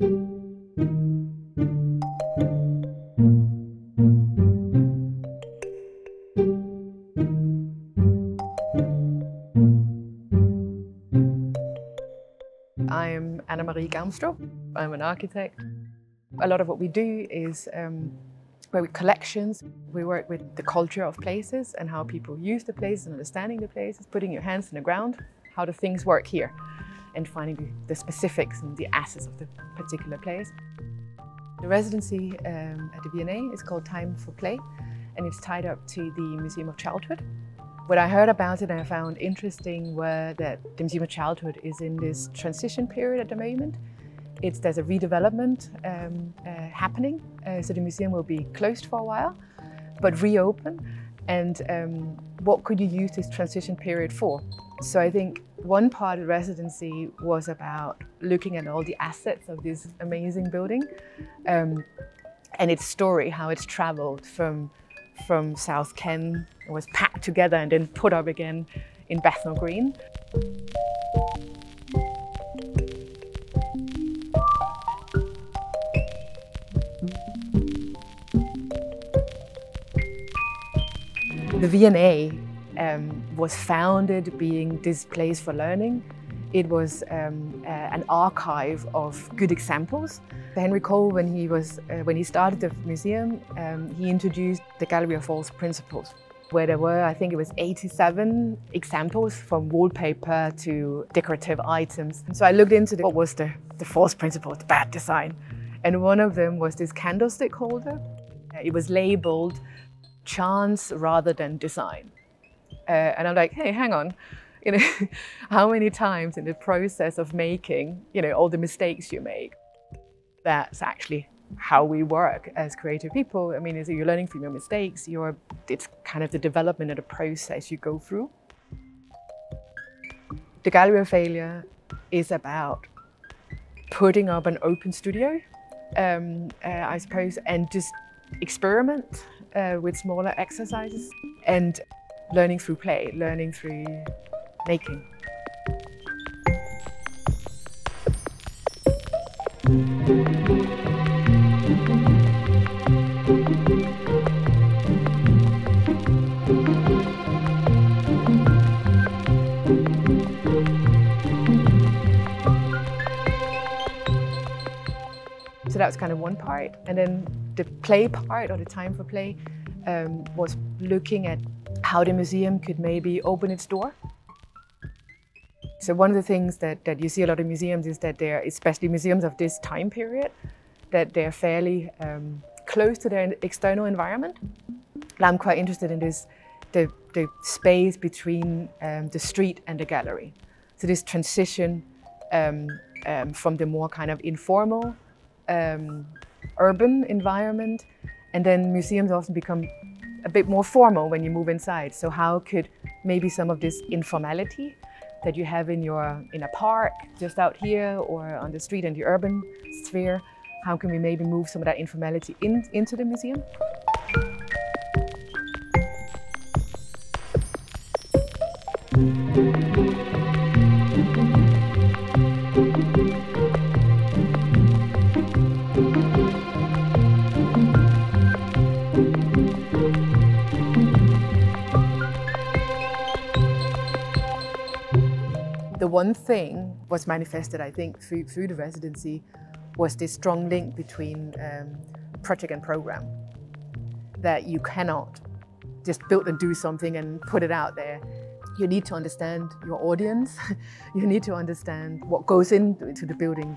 I'm Anne Marie Galmstrup. I'm an architect. A lot of what we do is um, where we collections. We work with the culture of places and how people use the places and understanding the places, putting your hands in the ground. How do things work here? And finding the specifics and the assets of the particular place. The residency um, at the V&A is called Time for Play and it's tied up to the Museum of Childhood. What I heard about it and I found interesting were that the Museum of Childhood is in this transition period at the moment. It's, there's a redevelopment um, uh, happening, uh, so the museum will be closed for a while, but reopen. And um, what could you use this transition period for? So I think one part of residency was about looking at all the assets of this amazing building um, and its story, how it's traveled from from South Ken. It was packed together and then put up again in Bethnal Green. The V&A um, was founded being this place for learning. It was um, uh, an archive of good examples Henry Cole, when he, was, uh, when he started the museum, um, he introduced the Gallery of False Principles, where there were, I think it was 87 examples from wallpaper to decorative items. So I looked into the, what was the, the false principle, the bad design. And one of them was this candlestick holder. It was labeled chance rather than design. Uh, and I'm like, hey, hang on. You know, how many times in the process of making, you know, all the mistakes you make, that's actually how we work as creative people. I mean, is you're learning from your mistakes, you're, it's kind of the development of the process you go through. The Gallery of Failure is about putting up an open studio, um, uh, I suppose, and just experiment uh, with smaller exercises and learning through play, learning through making. So that was kind of one part. And then the play part or the time for play um, was looking at how the museum could maybe open its door. So one of the things that, that you see a lot of museums is that they're, especially museums of this time period, that they're fairly um, close to their external environment. I'm quite interested in this, the, the space between um, the street and the gallery. So this transition um, um from the more kind of informal um, urban environment. And then museums often become a bit more formal when you move inside. So how could maybe some of this informality that you have in your in a park just out here or on the street in the urban sphere, how can we maybe move some of that informality in, into the museum? The one thing was manifested, I think, through, through the residency was this strong link between um, project and program. That you cannot just build and do something and put it out there. You need to understand your audience. you need to understand what goes into the building.